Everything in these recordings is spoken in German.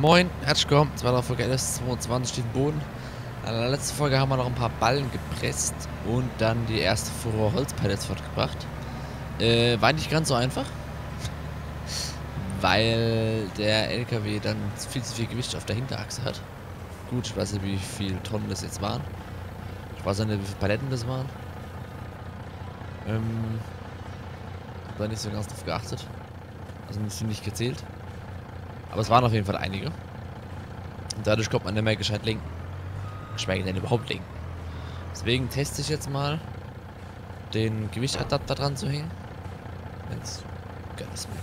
Moin, herzlich willkommen. War Folge LS22 steht im Boden. In der letzten Folge haben wir noch ein paar Ballen gepresst und dann die erste Fuhre Holzpellets fortgebracht. Äh, war nicht ganz so einfach. Weil der LKW dann viel zu viel Gewicht auf der Hinterachse hat. Gut, ich weiß nicht, wie viele Tonnen das jetzt waren. Ich weiß nicht, wie viele Paletten das waren. Ähm, hab da nicht so ganz drauf geachtet. Also nicht, nicht gezählt. Aber es waren auf jeden Fall einige. Und dadurch kommt man nicht mehr gescheit lenken. Geschweige denn überhaupt lenken. Deswegen teste ich jetzt mal, den Gewichtadapter dran zu hängen. Wenn's geil ist mir.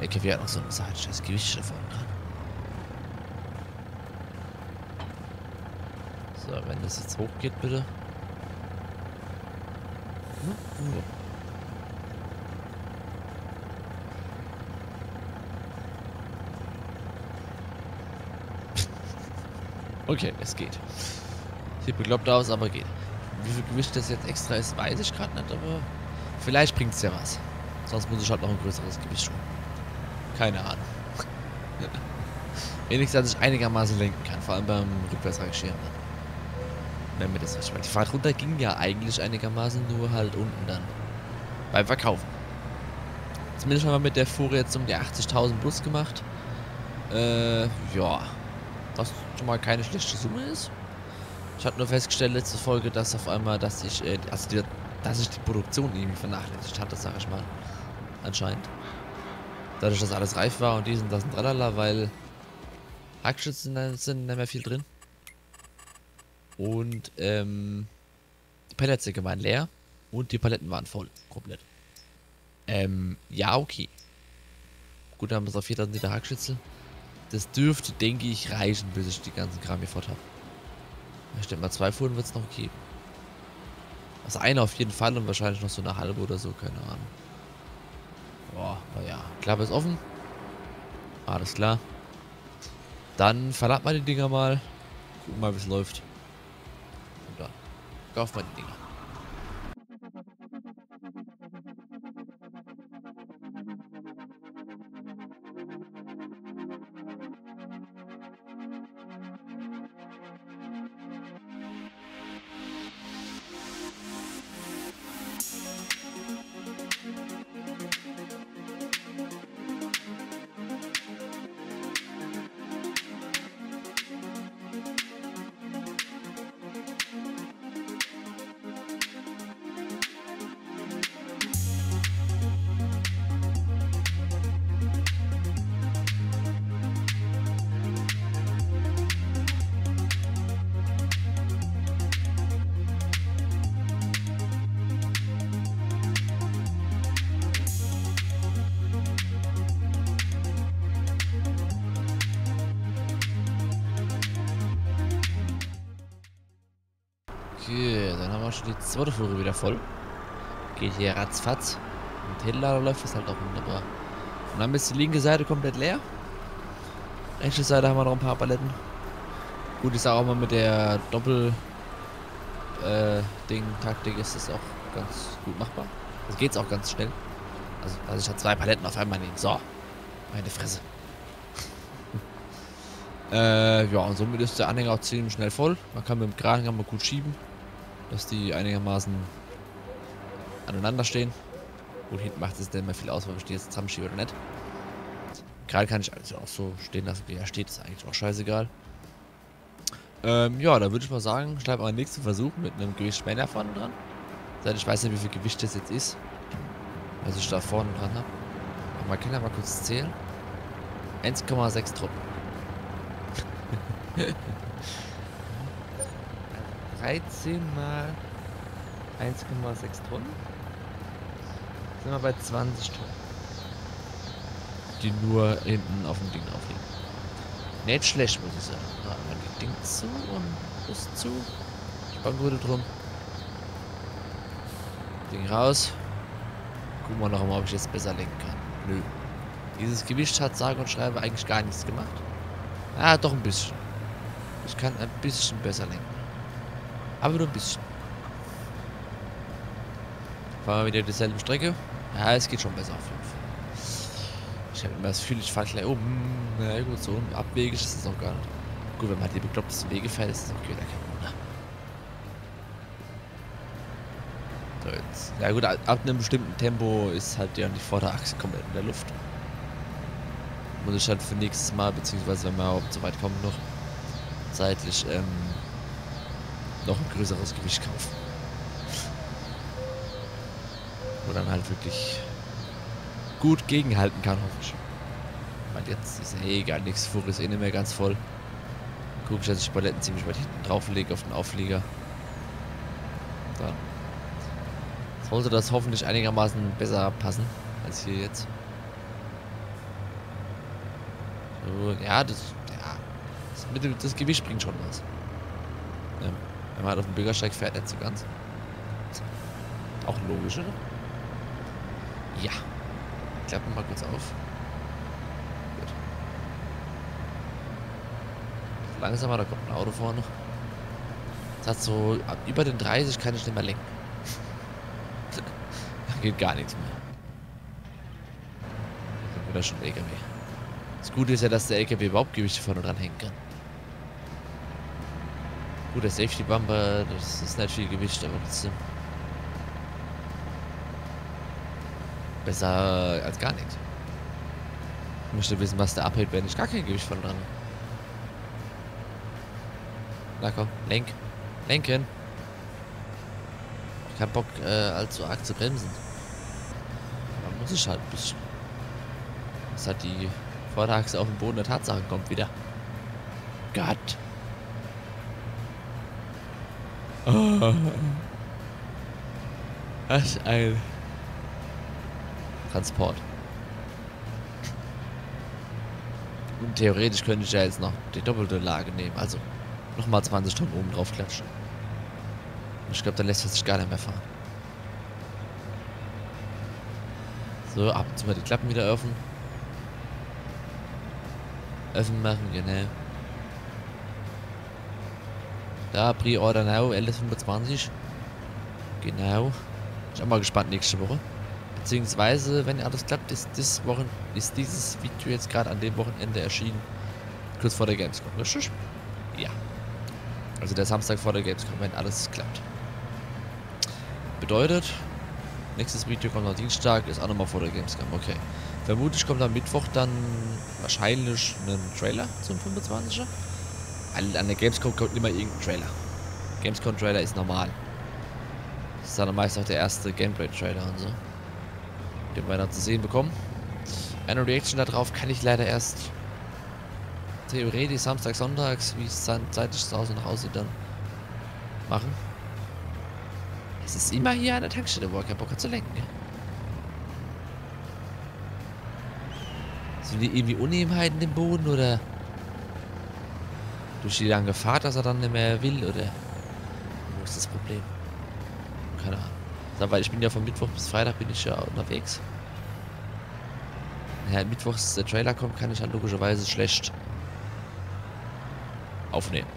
Der KW hat noch so ein scheiß Gewicht davon dran. So, wenn das jetzt hochgeht, bitte. Hm? Ja. Okay, es geht. Sieht bekloppt aus, aber geht. Wie viel Gewicht das jetzt extra ist, weiß ich gerade nicht, aber vielleicht bringt es ja was. Sonst muss ich halt noch ein größeres Gewicht holen. Keine Ahnung. Wenigstens, dass ich einigermaßen lenken kann, vor allem beim Rückwärtsrangieren. Wenn mir das was Die Fahrt runter ging ja eigentlich einigermaßen, nur halt unten dann. Beim Verkaufen. Zumindest haben wir mit der Fuhre jetzt um die 80.000 plus gemacht. Äh, ja was schon mal keine schlechte Summe ist. Ich hatte nur festgestellt letzte Folge, dass auf einmal, dass ich, äh, also die, dass ich die Produktion irgendwie vernachlässigt hatte, sag ich mal. Anscheinend. Dadurch, dass alles reif war und dies und das und tralala, weil Hackschützen sind nicht mehr viel drin. Und, ähm, die Pelletssäcke waren leer und die Paletten waren voll. Komplett. Ähm, ja, okay. Gut, dann haben wir es auf 4000 Liter Hackschützel. Das dürfte, denke ich, reichen, bis ich die ganzen Kram hier fort habe. Ich denke mal, zwei Fuhren wird es noch geben. Also eine auf jeden Fall und wahrscheinlich noch so eine halbe oder so, keine Ahnung. Boah, naja. Klappe ist offen. Alles klar. Dann verladen wir die Dinger mal. Gucken mal, wie es läuft. Und dann kaufen wir die Dinger. Haben schon die zweite Fuhre wieder voll. Geht hier ratzfatz. Und Hitler läuft es halt auch wunderbar. Und dann ist die linke Seite komplett leer. Rechte Seite haben wir noch ein paar Paletten. Gut, sage auch mal mit der Doppel äh, Ding Taktik ist das auch ganz gut machbar. Das geht's auch ganz schnell. Also, also ich habe zwei Paletten auf einmal nehmen. So. Meine Fresse. äh, ja, und somit ist der Anhänger auch ziemlich schnell voll. Man kann mit dem Kran gut schieben dass die einigermaßen aneinander stehen. Gut, hinten macht es denn mal viel aus, weil ich die jetzt zusammenschiebe oder nicht. Gerade kann ich also auch so stehen lassen, wie er steht, ist eigentlich auch scheißegal. Ähm, ja, da würde ich mal sagen, schreibe mal den nächsten Versuch mit einem Gewichtsspender vorne dran. Seit ich weiß nicht, wie viel Gewicht das jetzt ist. Was ich da vorne dran habe. Man kann ja mal kurz zählen. 1,6 Truppen. 13 mal 1,6 Tonnen. Sind wir bei 20 Tonnen. Die nur hinten auf dem Ding aufliegen. Nicht schlecht, muss ich sagen. Haben wir die Ding zu und das zu. Spanngurte drum. Ding raus. Gucken wir noch mal, ob ich jetzt besser lenken kann. Nö. Dieses Gewicht hat sage und schreibe eigentlich gar nichts gemacht. Ah, doch ein bisschen. Ich kann ein bisschen besser lenken. Aber nur ein bisschen. Fahren wir wieder dieselbe Strecke. Ja, es geht schon besser auf jeden Fall. Ich habe immer das Gefühl, ich fahre gleich um. Na gut, so abwegig ist es auch gar nicht. Gut, wenn man halt die beklopptesten Wege fährt, ist es auch wieder kein Wunder. So, jetzt. Ja gut, ab einem bestimmten Tempo ist halt ja die Vorderachse komplett in der Luft. Muss ich halt für nächstes Mal, beziehungsweise wenn wir überhaupt so weit kommen noch, zeitlich ähm, noch ein größeres Gewicht kaufen. Wo dann halt wirklich gut gegenhalten kann, hoffe ich. Weil jetzt ist eh gar nichts, Fuhr ist eh nicht mehr ganz voll. Guck ich, dass ich Paletten ziemlich weit hinten drauf lege auf den Auflieger. Dann sollte das hoffentlich einigermaßen besser passen als hier jetzt. So, ja, das, ja, das, mit das Gewicht bringt schon was. Wenn man halt auf dem Bürgersteig fährt, nicht so ganz. Auch logisch, oder? Ja. Klappen mal kurz auf. Gut. Langsamer, da kommt ein Auto vorne. Das hat so, ab über den 30 kann ich nicht mehr lenken. da geht gar nichts mehr. Da wird schon ein LKW. Das Gute ist ja, dass der LKW überhaupt Gewichte vorne dran hängen kann. Gut, der Safety Bumper, das ist nicht viel Gewicht, aber trotzdem. Besser als gar nichts. Ich möchte wissen, was der abhält, wenn ich gar kein Gewicht von dran. Na komm, lenk. Lenken. Ich hab Bock, äh, allzu arg zu bremsen. Man muss ich halt ein bisschen. Das hat die Vorderachse auf den Boden der Tatsachen kommt wieder. Gott. Oh. Was ein Transport. Theoretisch könnte ich ja jetzt noch die doppelte Lage nehmen. Also nochmal 20 Tonnen oben drauf klatschen. Ich glaube, dann lässt er sich gar nicht mehr fahren. So, ab und zu mal die Klappen wieder öffnen. Öffnen machen, genau. Da, Pre-Order Now, LS25. Genau. Ich bin mal gespannt nächste Woche. Beziehungsweise, wenn alles klappt, ist, das Wochen, ist dieses Video jetzt gerade an dem Wochenende erschienen. Kurz vor der Gamescom, richtig? Ja. Also der Samstag vor der Gamescom, wenn alles klappt. Bedeutet, nächstes Video kommt am Dienstag, ist auch nochmal vor der Gamescom, okay. Vermutlich kommt am Mittwoch dann wahrscheinlich ein Trailer zum 25er. An der Gamescom kommt immer irgendein Trailer. Gamescom-Trailer ist normal. Das ist dann meist auch der erste Gameplay-Trailer und so den wir dann zu sehen bekommen. Eine Reaction darauf kann ich leider erst theoretisch Samstag, Sonntags, wie es dann zeitlich zu Hause nach Hause dann machen. Es ist immer hier an der Tankstelle, wo er keinen Bock hat zu lenken. Sind die irgendwie Unebenheiten im Boden oder durch die lange Fahrt, dass er dann nicht mehr will oder wo ist das Problem? Keine Ahnung. Ja, weil ich bin ja von Mittwoch bis Freitag bin ich ja unterwegs. Ja, Mittwochs der Trailer kommt, kann ich halt logischerweise schlecht aufnehmen.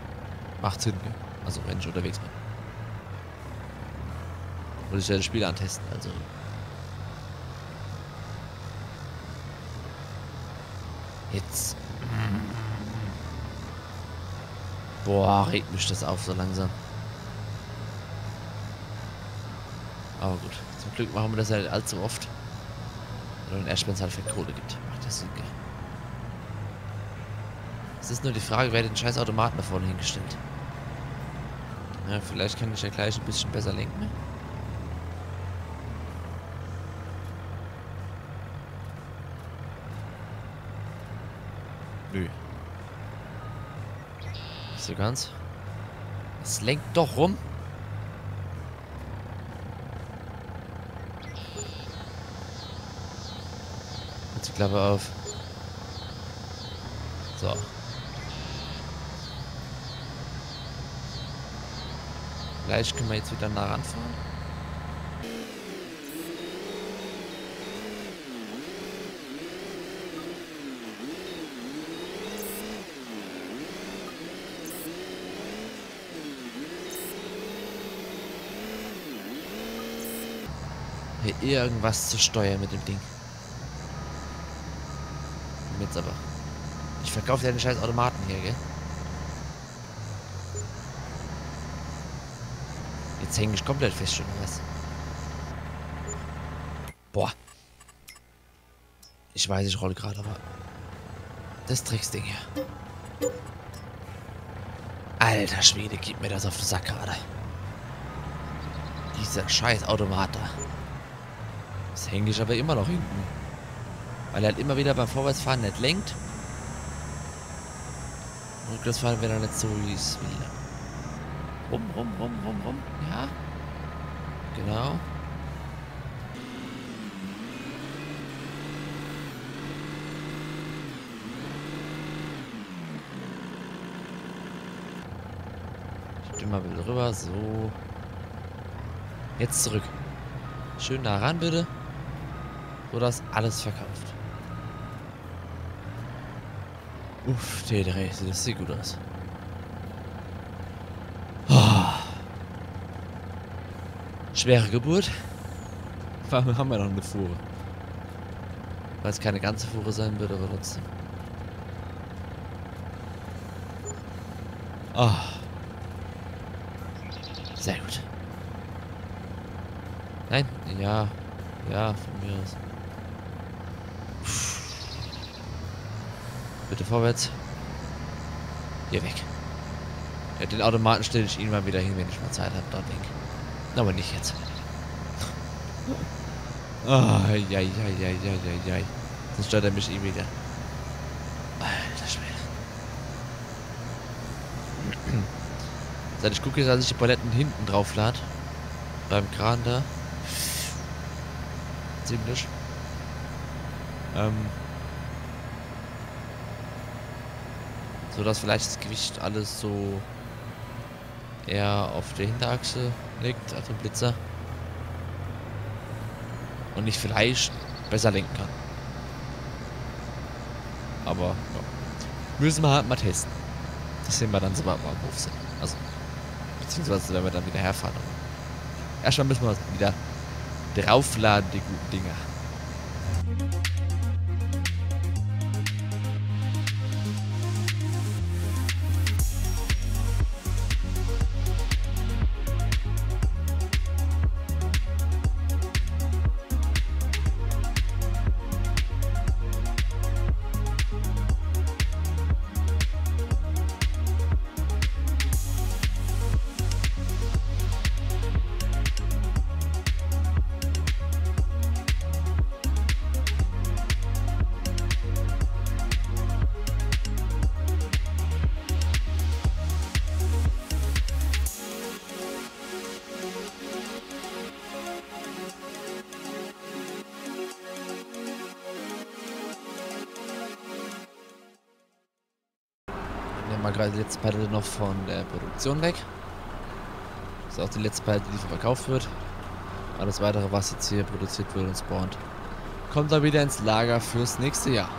Macht Sinn, gell? Also wenn ich unterwegs bin. Muss ich ja das Spiel antesten, also. Jetzt. Boah, regt mich das auf so langsam. Aber gut, zum Glück machen wir das halt allzu oft. Oder erst, wenn es halt für Kohle gibt. Macht das Sinn, gell? Es ist nur die Frage, wer den scheiß Automaten da vorne hingestellt. Ja, vielleicht kann ich ja gleich ein bisschen besser lenken. Nö. Nicht so ganz. Es lenkt doch rum. Klappe auf. So. Gleich können wir jetzt wieder nah ranfahren. Irgendwas zu steuern mit dem Ding. jetzt aber. Ich verkaufe den scheiß Automaten hier, gell? Jetzt hänge ich komplett fest schon, was? Boah. Ich weiß, ich rolle gerade, aber... Das Tricksding hier. Alter Schwede, gib mir das auf den Sack gerade. Dieser scheiß Automat da. Das hänge ich aber immer noch hinten. Weil er halt immer wieder beim Vorwärtsfahren nicht lenkt. Und das fahren wir dann nicht so, wie es will. Rum, rum, rum, rum, rum. Ja. Genau. Ich bin mal wieder rüber. So. Jetzt zurück. Schön nah ran, bitte. So, dass alles verkauft. Uff, T3, das sieht gut aus. Oh. Schwere Geburt. Warum haben wir noch eine Fuhre? Weil es keine ganze Fuhre sein wird, aber trotzdem. Oh. Sehr gut. Nein, ja. Ja, von mir aus. Bitte vorwärts. Hier weg. Ja, den Automaten stelle ich Ihnen mal wieder hin, wenn ich mal Zeit habe, dort Link. Aber nicht jetzt. Ah, oh, ja, ja, ja, ja, ja, ja. Sonst stört er mich eh wieder. Alter Schwede. Seit ich gucke, dass ich die Paletten hinten drauf lade. Beim Kran da. Ziemlich. Ähm, So dass vielleicht das Gewicht alles so eher auf der Hinterachse liegt, auf dem Blitzer. Und ich vielleicht besser lenken kann. Aber ja. müssen wir halt mal testen. Das sehen wir dann, sobald wir am Hof sind. Also, beziehungsweise wenn wir dann wieder herfahren. Erstmal müssen wir wieder draufladen, die guten Dinger. Gerade die letzte Palette noch von der Produktion weg. Das ist auch die letzte Palette, die verkauft wird. Alles weitere, was jetzt hier produziert wird und spawnt, kommt dann wieder ins Lager fürs nächste Jahr.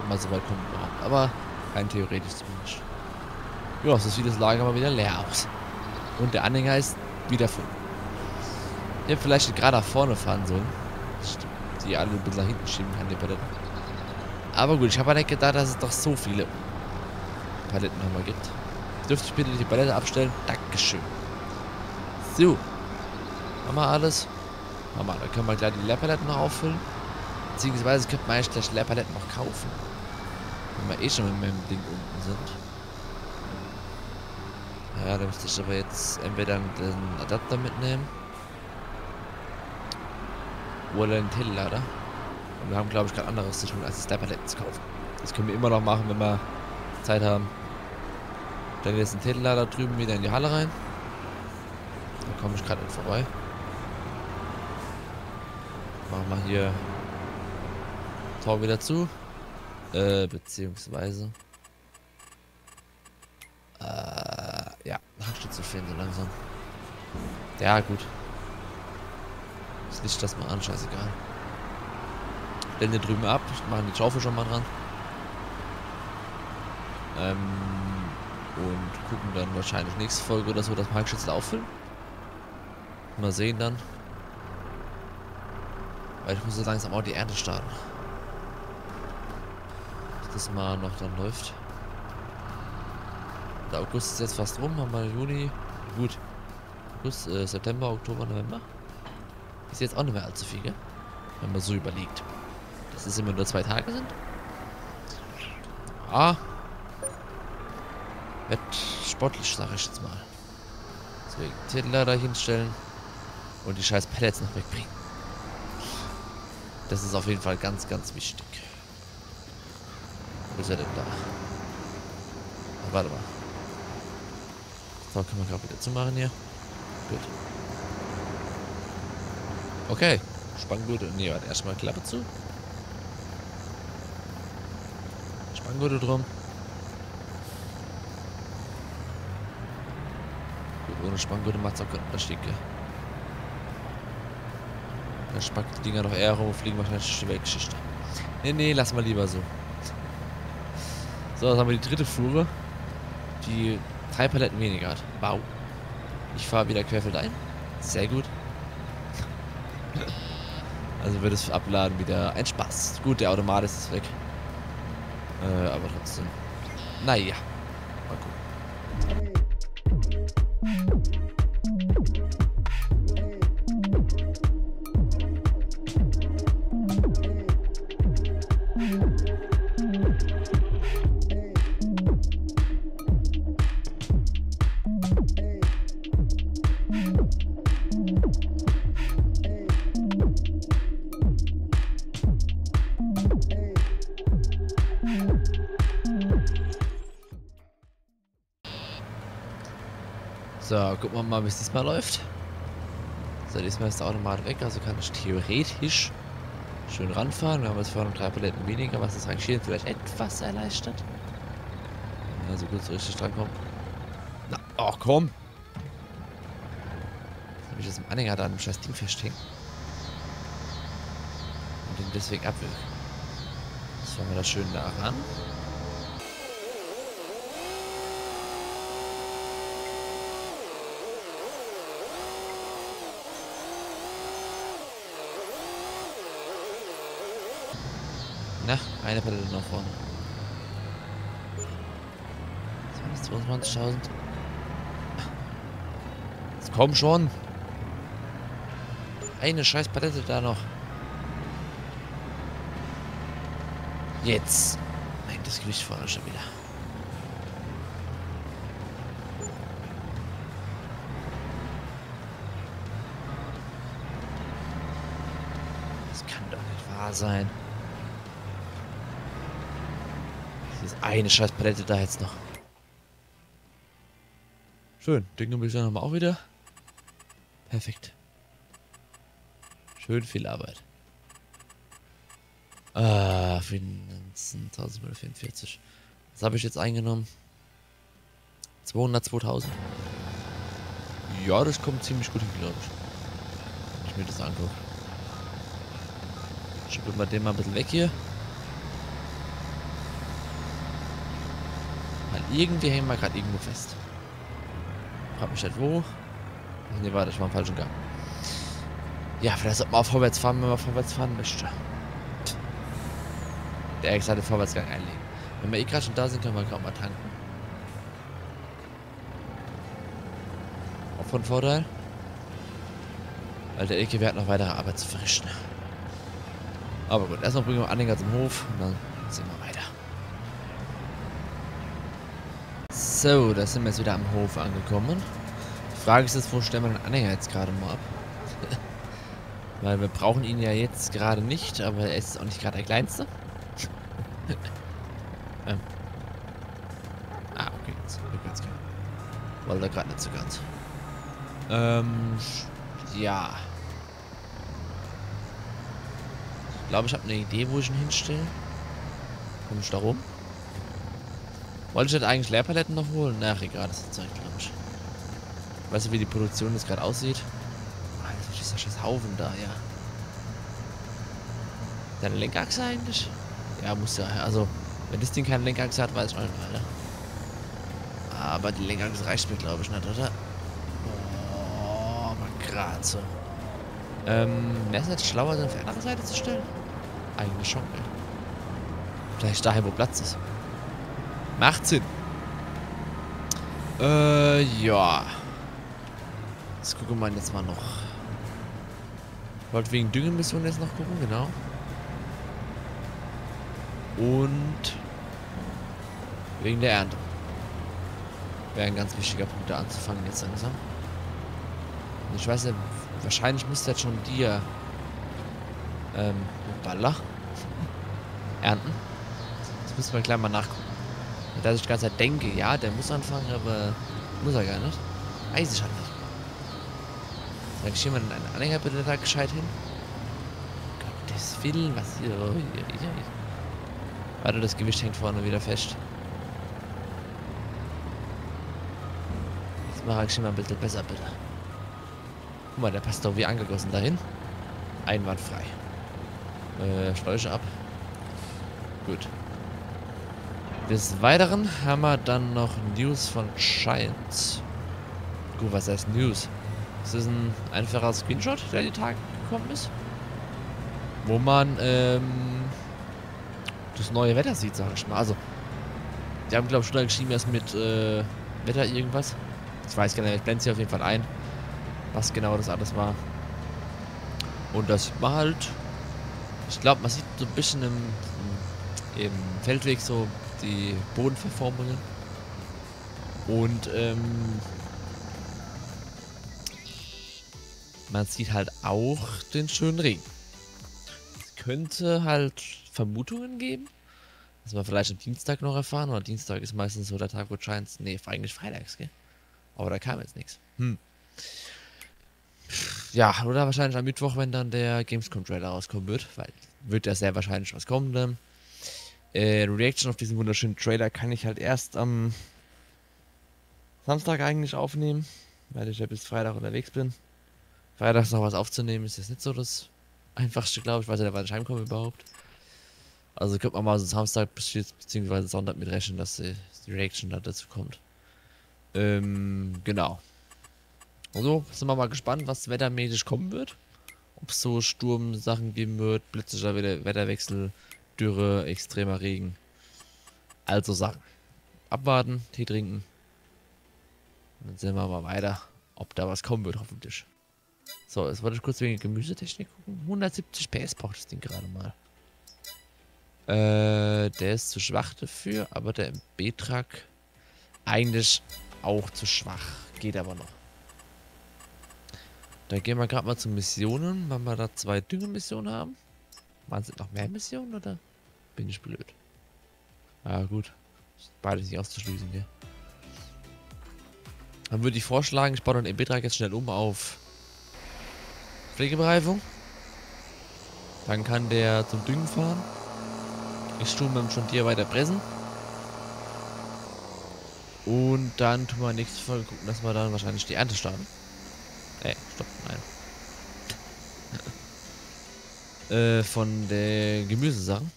Wenn man so weit kommt überhaupt. Aber rein theoretisch zumindest. Ja, so sieht das Lager mal wieder leer aus. Und der Anhänger ist wieder voll. Ich hätte vielleicht gerade nach vorne fahren sollen. Die alle ein bisschen nach hinten schieben kann, die Paletten. Aber gut, ich habe nicht gedacht, dass es doch so viele Paletten nochmal gibt. Dürfte ich bitte die Palette abstellen? Dankeschön. So. Haben wir alles? Haben wir. Dann können wir gleich die Leerpaletten noch auffüllen. Beziehungsweise könnte man eigentlich gleich Leerpaletten noch kaufen. Wenn wir eh schon mit meinem Ding unten sind. Ja, da müsste ich aber jetzt entweder den Adapter mitnehmen. Oder den Telelader. Und wir haben, glaube ich, gerade anderes zu tun, als das Leerpaletten zu kaufen. Das können wir immer noch machen, wenn wir Zeit haben. Dann jetzt ein Telelader drüben wieder in die Halle rein. Da komme ich gerade nicht vorbei. Machen wir hier Tor wieder zu. Äh, beziehungsweise. Äh, ja, Handstütze fehlen so langsam. Ja, gut. Das Licht das mal an, scheißegal. Stellen wir drüben ab, machen die Schaufel schon mal dran. Ähm, und gucken dann wahrscheinlich nächste Folge oder so das Parkschützel auffüllen. Mal sehen dann. Weil ich muss so langsam auch die Ernte starten. das mal noch dann läuft. Der August ist jetzt fast rum, haben wir Juni. Gut. August, äh, September, Oktober, November. Ist jetzt auch nicht mehr allzu viel, gell? Wenn man so überlegt. Dass es immer nur zwei Tage sind. Ah. Wird sportlich, sag ich jetzt mal. Deswegen Titel da hinstellen und die scheiß Pellets noch wegbringen. Das ist auf jeden Fall ganz, ganz wichtig. Wo ist er denn da? Ach, warte mal. So, können wir gerade wieder zumachen hier. Gut. Okay. Spanngurte. Nee, warte, erstmal Klappe zu. Spanngurte drum. Ohne Spanngurte macht es auch keinen Unterschied, gell? Dann spackt die Dinger noch eher rum und fliegen wahrscheinlich weg. Geschichte. Nee, nee, lass mal lieber so. So, jetzt haben wir die dritte Fuhre, die drei Paletten weniger hat. Wow. Ich fahre wieder querfeldein. Sehr gut. Also wird es abladen wieder ein Spaß. Gut, der Automat ist weg. Äh, aber trotzdem. Naja. Mal gucken. So, gucken wir mal, wie es diesmal läuft. So, diesmal ist der Automat weg, also kann ich theoretisch schön ranfahren. Wir haben jetzt vorhin drei Paletten weniger, was das Rangieren vielleicht etwas erleichtert. Also gut, so richtig drankommen. Na, ach komm! Jetzt habe ich jetzt im Anhänger da an dem scheiß Ding festhängen. Und den deswegen abwürgen. Jetzt fahren wir da schön da ran. Na, eine Palette nach vorne. 22.000. Jetzt komm schon. Eine scheiß Palette da noch. Jetzt. Nein, das Gewicht vorne schon wieder. Das kann doch nicht wahr sein. Eine scheiß Palette da jetzt noch. Schön. Den Gemüse haben wir auch wieder. Perfekt. Schön viel Arbeit. Ah, Finanzen 1044. Was habe ich jetzt eingenommen? 200, 2000. Ja, das kommt ziemlich gut hin, glaube ich. Wenn ich mir das angucke. Schiebe mal den mal ein bisschen weg hier. Irgendwie hängen wir gerade irgendwo fest. Frag mich nicht wo. Ne, warte, ich war im falschen Gang. Ja, vielleicht sollte man auch vorwärts fahren, wenn man vorwärts fahren möchte. Der extra den Vorwärtsgang einlegen. Wenn wir eh gerade schon da sind, können wir gerade mal tanken. Auch von Vorteil. Weil der LKW hat noch weitere Arbeit zu verrichten. Aber gut, erstmal bringen wir Anhänger zum Hof und dann So, da sind wir jetzt wieder am Hof angekommen. Die Frage ist jetzt, wo stellen wir den Anhänger jetzt gerade mal ab? Weil wir brauchen ihn ja jetzt gerade nicht, aber er ist auch nicht gerade der kleinste. ähm. Ah, okay, jetzt rückwärts gehen. Wollte gerade nicht so ganz. Ähm, ja. Ich glaube, ich habe eine Idee, wo ich ihn hinstelle. Komme ich da rum? Wollte ich nicht eigentlich Leerpaletten noch holen? Na, egal, das ist Zeug, glaube ich. Weißt du, wie die Produktion jetzt gerade aussieht? Alter, dieser scheiß Haufen da, ja. Deine Lenkachse eigentlich? Ja, muss ja. Also, wenn das Ding keine Lenkachse hat, weiß ich auch nicht weiter. Aber die Lenkachse reicht mir, glaube ich, nicht, oder? Oh, aber gerade so. Ähm, wäre es nicht schlauer, den auf die andere Seite zu stellen? Eigentlich schon, ey. Vielleicht daher, wo Platz ist. Macht Sinn. Äh, ja. Jetzt gucken wir jetzt mal noch. Wollte wegen Düngemission jetzt noch gucken, genau. Und wegen der Ernte. Wäre ein ganz wichtiger Punkt, da anzufangen jetzt langsam. Und ich weiß ja, wahrscheinlich müsste jetzt schon dir ähm, Baller ernten. Das müssen wir gleich mal nachgucken. Dass ich die ganze Zeit denke, ja, der muss anfangen, aber muss er gar nicht. Weiß ich halt nicht. Sag ich jemand einen Anhänger bitte da gescheit hin? Gottes Willen, was hier. Oh, hier, hier. Warte, das Gewicht hängt vorne wieder fest. Jetzt mache ich schon mal ein bisschen besser, bitte. Guck mal, der passt doch wie angegossen dahin. Einwandfrei. Äh, Schläuche ab. Gut. Des Weiteren haben wir dann noch News von Giants. Gut, was heißt News? Das ist ein einfacher Screenshot, der die Tage gekommen ist. Wo man ähm, das neue Wetter sieht, sag ich mal. Also, die haben, glaube ich, schon geschrieben, erst mit äh, Wetter irgendwas. Ich weiß gar nicht, ich blende sie auf jeden Fall ein, was genau das alles war. Und das man halt. Ich glaube, man sieht so ein bisschen im, im Feldweg so die Bodenverformungen. Und ähm, man sieht halt auch den schönen Regen. Es könnte halt Vermutungen geben, dass wir vielleicht am Dienstag noch erfahren, oder Dienstag ist meistens so der Tag, wo Giants, nee, eigentlich freitags, gell? Aber da kam jetzt nichts. Hm. Ja, oder wahrscheinlich am Mittwoch, wenn dann der Gamescom-Trailer rauskommen wird, weil wird ja sehr wahrscheinlich was kommen dann. Äh, Reaction auf diesen wunderschönen Trailer kann ich halt erst am Samstag eigentlich aufnehmen, weil ich ja bis Freitag unterwegs bin. Freitags noch was aufzunehmen ist jetzt nicht so das einfachste, glaube ich, weil ja wann ich heimkomme überhaupt. Also könnte man mal so Samstag bzw. Sonntag mit rechnen, dass die, die Reaction da dazu kommt. Ähm, genau. Also sind wir mal gespannt, was wettermäßig kommen wird. Ob es so Sturmsachen geben wird, plötzlicher Wetterwechsel, Dürre, extremer Regen. Also Sachen. Abwarten, Tee trinken. Und dann sehen wir mal weiter, ob da was kommen wird, hoffentlich. So, jetzt wollte ich kurz wegen Gemüsetechnik gucken. 170 PS braucht das Ding gerade mal. Äh, der ist zu schwach dafür, aber der MB-Truck eigentlich auch zu schwach. Geht aber noch. Da gehen wir gerade mal zu Missionen, weil wir da zwei Düngemissionen haben. Waren es noch mehr Missionen oder bin ich blöd? Ah, gut. Beides nicht auszuschließen hier. Dann würde ich vorschlagen, ich baue den MB-Truck jetzt schnell um auf Pflegebereifung. Dann kann der zum Düngen fahren. Ich tue mit dem Schontier weiter pressen. Und dann tun wir nächste Folge gucken, dass wir dann wahrscheinlich die Ernte starten. Äh, stopp, nein. Äh, von der Gemüsesachen.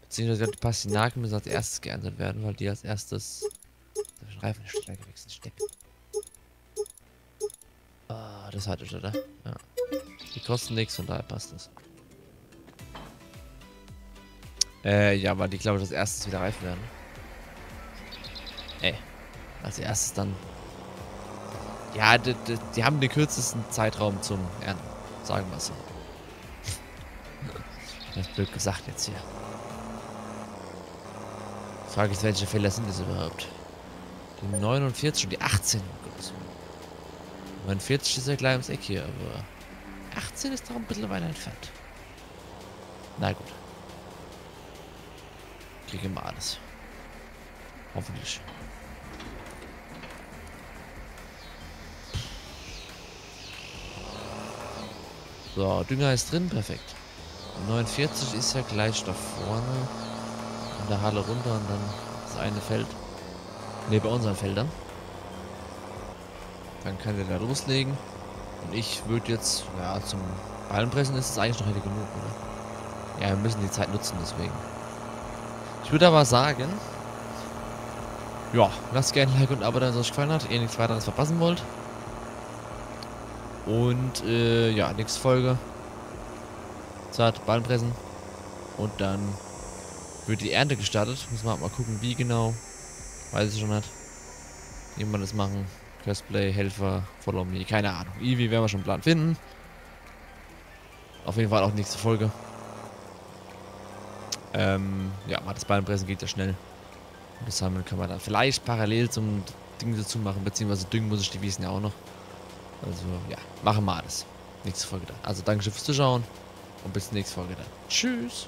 Beziehungsweise die Pastinaken müssen als erstes geerntet werden, weil die als erstes. Den Reifen nicht schneller gewechselt, Steck. Ah, das hatte ich, oder? Ja. Die kosten nichts, von daher passt das. Äh, ja, weil die, glaube ich, als erstes wieder reif werden. Ey. Als erstes dann. Ja, die, die, die haben den kürzesten Zeitraum zum Ernten. Sagen wir so. Das ist blöd gesagt jetzt hier. Frage ist, welche Fehler sind das überhaupt? Die 49 und die 18. Oh Gott. 49 ist ja gleich ums Eck hier, aber 18 ist doch ein bisschen weiter entfernt. Na gut. Kriegen wir alles. Hoffentlich. So, Dünger ist drin, perfekt. 49 ist ja gleich da vorne in der Halle runter und dann das eine Feld neben unseren Feldern. Dann kann der da loslegen. Und ich würde jetzt, ja, zum Ballenpressen ist es eigentlich noch hätte genug, oder? Ja, wir müssen die Zeit nutzen, deswegen. Ich würde aber sagen, ja, lasst gerne ein Like und Abo, wenn es euch gefallen hat, ihr nichts weiteres verpassen wollt. Und äh, ja, nächste Folge. Zart, Ballenpressen. Und dann wird die Ernte gestartet. Muss man mal gucken, wie genau. Weiß ich schon nicht. Man das machen. Cosplay, Helfer, Follow Me, keine Ahnung. Eevee werden wir schon einen Plan finden. Auf jeden Fall auch nächste Folge. Ähm, ja, mal das Ballenpressen geht ja schnell. Und das Sammeln kann man dann vielleicht parallel zum Ding dazu machen, beziehungsweise düngen muss ich die Wiesen ja auch noch. Also, ja, machen wir alles. Nächste Folge dann. Also, danke fürs Zuschauen und bis nächste Folge dann. Tschüss.